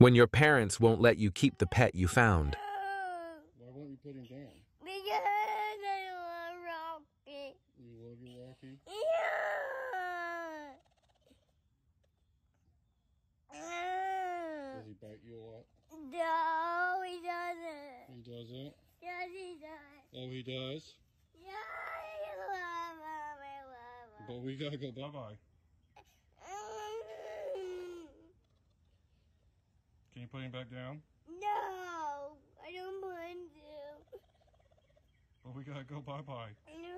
When your parents won't let you keep the pet you found. Why won't you put him down? Because I want Rocky. You love your Rocky? Yeah. Does he bite you a lot? No, he doesn't. He doesn't? Yes, he does. Oh, he does? Yeah, I love him. I love him. But we gotta go bye-bye. Can you put him back down? No, I don't want to. But we gotta go bye-bye. No,